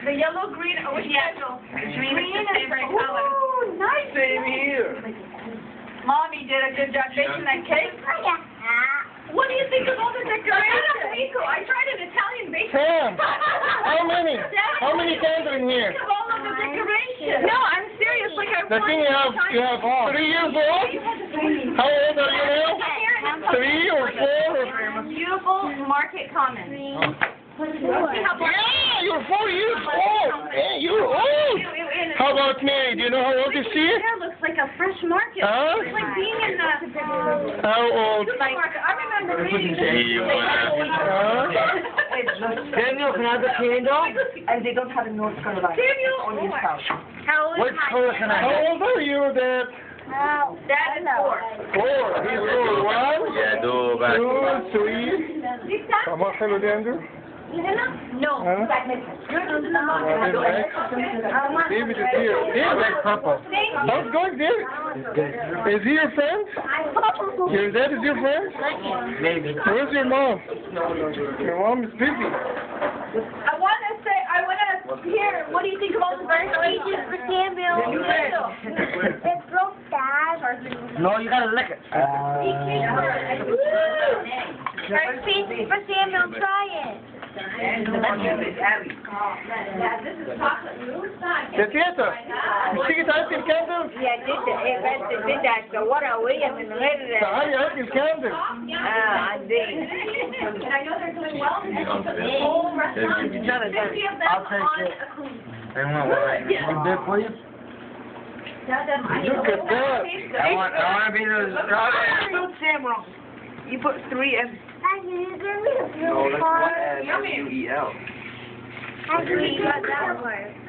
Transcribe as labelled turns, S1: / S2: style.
S1: The yellow, green, oh, which yeah. Green, green is favorite ooh, color. Ooh, nice. Same here. Mommy did a good job baking that cake. What do you think of all the decorations? I tried an Italian bakery. Sam, how many? how many candles in here? Think of all of the decorations. No, I'm serious. Like I the thing you have, you have all. three years old. How old are you now? Three or
S2: four?
S1: Beautiful Market Commons.
S3: Oh
S1: you're four years old. Hey, you're old. How about me? Do you know how old you she? Yeah, looks like a fresh market. Huh? It's like being in the
S2: how old?
S1: Supermarket. I remember reading
S4: Daniel, can I have a candle? And they don't have a North Carolina.
S1: Daniel, on your couch. How old? What
S4: color can I? How
S2: old are you, Dad?
S3: Wow.
S1: Dad is four.
S2: Four. He's four. One. Yeah,
S5: two.
S4: Two,
S2: three.
S1: Come on, hello,
S2: Andrew.
S1: No. Huh? David is here. David,
S6: Purple. how's
S1: it
S2: going, David? Is he your friend? Your dad is your friend?
S4: Maybe.
S2: Where's your mom? Your mom is busy. I
S1: want to say, I want to hear, what do you think of all the decorations for
S3: Samuel?
S1: It
S3: broke, Dad.
S4: No, you gotta lick it.
S6: First piece uh,
S3: for Samuel, try it.
S1: يا تيتا مش تيجي تعدي الكاندل؟ هي جدا ايه بس بدها تصورها وهي من غير تعالي هاتي الكاندل. اه عندي And I know they're doing well. I'll Whole restaurant. Fifty of them I'll take on it. a cruise.
S4: They want one. Yeah. Big for you?
S1: Look at that. I want, I want to be the strawberry.
S4: Fruit
S7: Samuel. You put three in.
S3: Actually, you give me a No, blue that's
S8: S U E L.
S3: Actually, you got that part.